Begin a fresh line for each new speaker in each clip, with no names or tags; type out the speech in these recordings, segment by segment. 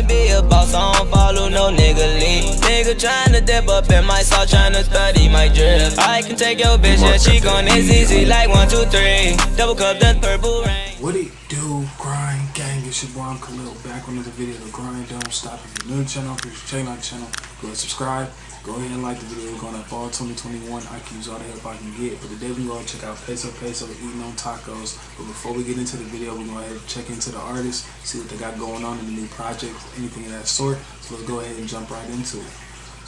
tryna be a boss, I don't follow no nigga lead. Nigga tryna dip up in my tryna study my drip. I can take your bitch, yeah, she gon' it's easy like one, two, three. Double cup, that purple rain.
What it do, grind gang? It's your boy, I'm Khalil, back on another video. The grind don't stop. If you're new to the channel, if you're checking out the channel, go subscribe. Go ahead and like the video. We're going up fall 2021. I can use all the help I can get. But today we're going to check out Peso Peso eating on tacos. But before we get into the video, we're going to check into the artist, see what they got going on in the new project, anything of that sort. So let's go ahead and jump right into it.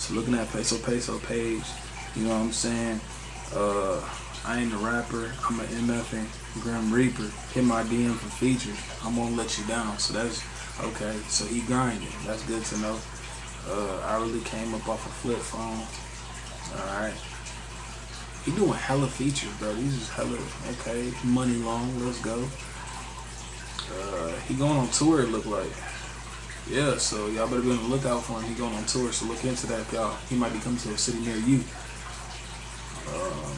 So looking at Peso Peso page, you know what I'm saying? Uh, I ain't a rapper. I'm an MF and Grim Reaper. Hit my DM for features. I'm gonna let you down. So that's okay. So he grinding. That's good to know. Uh, I really came up off a flip phone. Alright. He doing hella features, bro. These is hella, okay, money long, let's go. Uh, he going on tour, it look like. Yeah, so y'all better be on the lookout for him. He going on tour, so look into that, y'all. He might be coming to a city near you. Um,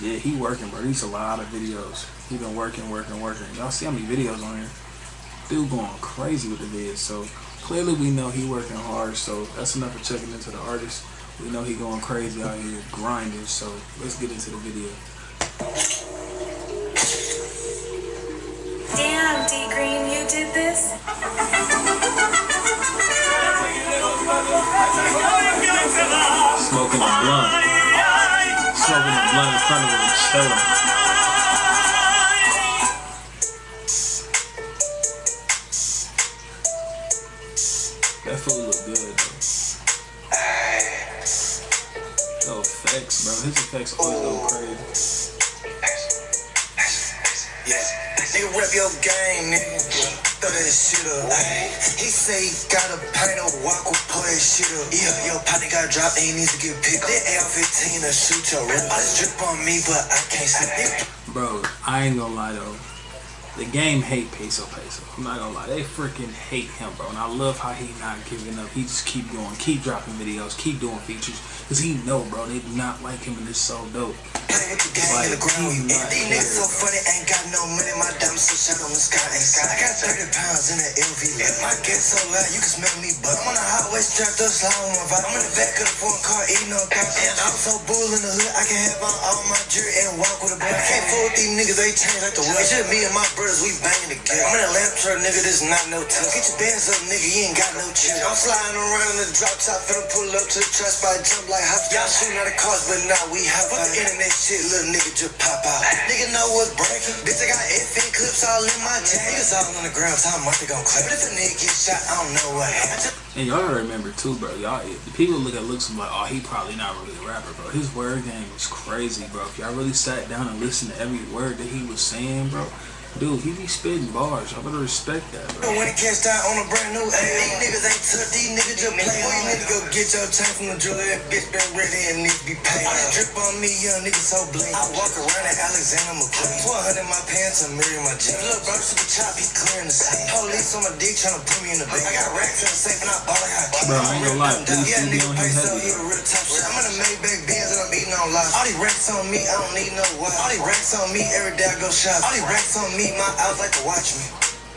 yeah, he working, bro. He's a lot of videos. He been working, working, working. Y'all see how many videos on here? Dude going crazy with the vids, so clearly we know he working hard, so that's enough for checking into the artist. We know he going crazy out here grinding, so let's get into the video.
Damn, D Green, you did this?
Smoking a blunt. Smoking a blunt in front of him and chilling. That food look good though. Yo, effects, bro. His effects always go crazy.
Nigga rep your game, nigga. Throw that shit up. Ay. He say he got a paint a walk with pull that shit up. Yeah, your partner got dropped and he needs to get picked up. That AR-15 to shoot your. All this drip on me, but I can't sleep.
Bro, I ain't gonna lie though. The game hate Peso Peso. I'm not gonna lie. They freaking hate him, bro. And I love how he not giving up. He just keep going, keep dropping videos, keep doing features. Cause he know, bro, they do not like him and it's so dope.
Play with the game in the ground. And these niggas so funny, ain't got no money. My diamonds so shine on the sky. I got 30 pounds in that LV. And my gas so loud, you can smell me. But I'm on the highway strapped up, slow on my vibe. I'm in the back of the foreign car, eating on cops. And I'm so bull in the hood, I can have on all my jewelry and walk with a blunt. I can't fool with these niggas, they change like the world. It's just me and my brothers, we banging together. I'm in a lamp truck, nigga, this not no test. Get your bands up, nigga, you ain't got no chill. I'm sliding around the drop top, finna pull up to the trap spot, jump like hop. Y'all shooting at the cars, but now we hop out. The internet shit, little nigga just pop out. Nigga know what's breaking. Bitch, I got FN clips all in my tank. Niggas all on the ground, time Martha gon' clap. But if a nigga get shot, I don't know what happened.
And y'all remember too, bro. Y'all, the people look at looks like, oh, he probably not really a rapper, bro. His word game was crazy, bro. If y'all really sat down and listened to every word that he was saying, bro, dude, he be spitting bars. Y'all better respect that, bro.
When it catch out on a brand new A, these niggas ain't tough, these niggas just play. Boy, you need to go get your chain from the jeweler. That bitch been ready and need to be paid. All that drip on me, young nigga so bling. I walk around at Alexander McQueen. 400 in my pants and mirror my jeans. Little bro, super chop, he clearing the scene. Police on my dick trying to put me in the bank. I got racks in the safe and I ball like I
Bro, I ain't gonna lie, please
Yeah,
do be
nigga
on him
pay so
heavy,
he a
bro.
real top shit. I'm in a Maybach Benz on life. All these racks on me, I don't need no watch. All these racks on me, every day I go shop. All these racks on me, my eyes like to watch me.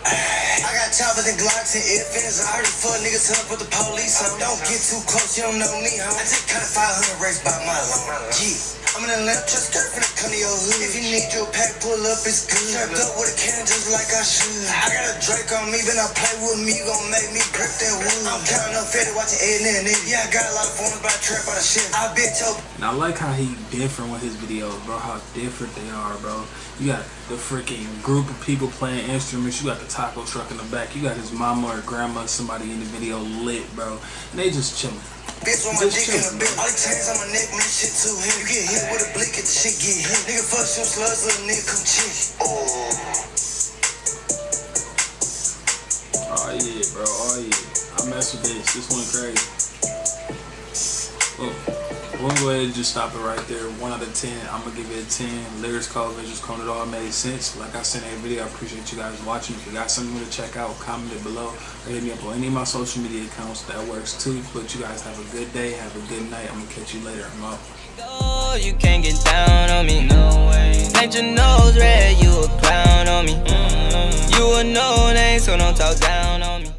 I got choppers and glocks and infants. I already fuck niggas up with the police on. Don't get too close, you don't know me, huh? I just cut 500 racks by my loan. Yeah. I'm in a lamp truck, skirt finna come to hood. If you need your pack, pull up, it's good. Strapped up with a can just like I should. I got a Drake on me, but I play with me, gon' make me grip that wood. I'm counting up Fetty, watching Ed and Ed. Yeah, I got a lot of phones, but I trap out of shit. I bet your
And I like how he different with his videos, bro. How different they are, bro. You got the freaking group of people playing instruments. You got the taco truck in the back. You got his mama or grandma, somebody in the video lit, bro. And they just chilling.
Bitch with my dick in the
chill.
bit. All these chains on my neck, man, shit too heavy. You get hit with a blick, get the shit get hit. Nigga, fuck some slugs, little nigga, come chick.
Oh yeah, bro. Oh yeah. I mess with this. This one crazy. Oh, we'll go ahead and just stop it right there. One out of ten. I'm gonna give it a ten. Lyrics, color, visuals, cone, it all made sense. Like I said in every video, I appreciate you guys watching. If you got something to check out, comment it below or hit me up on any of my social media accounts. That works too. But you guys have a good day. Have a good night. I'm gonna catch you later. I'm.
Go, oh, you can't get down on me. No way. Paint your nose red, you a clown on me. You a no name, so don't talk down on me.